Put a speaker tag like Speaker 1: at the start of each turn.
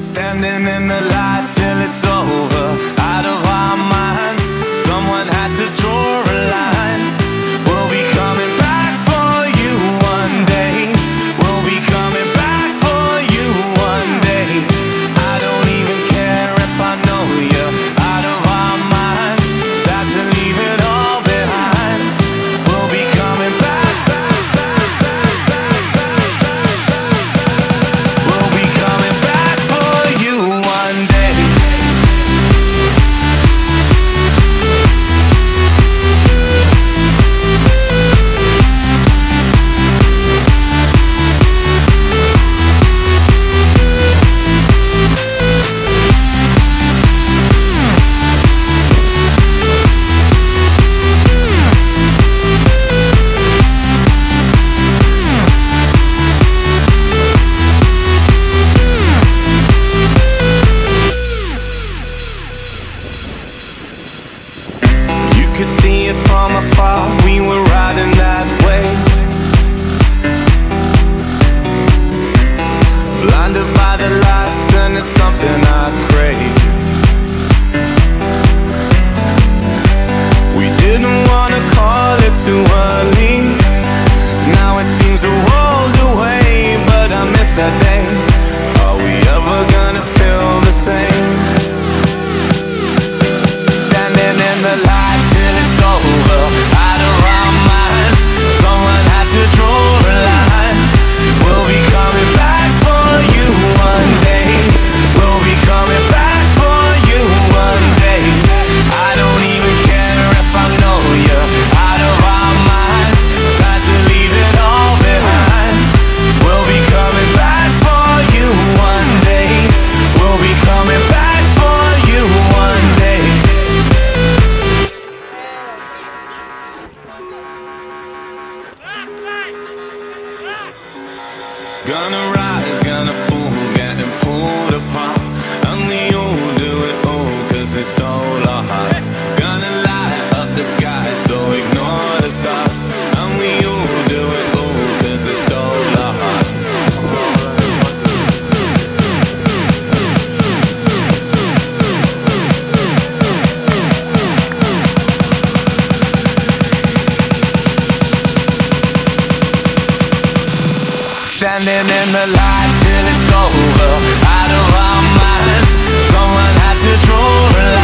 Speaker 1: Standing in the light till it's over. Out of our could see it from afar. We were riding that way. Gonna rise, gonna fall, standing in the light till it's over. Out of our minds Someone had to draw a line.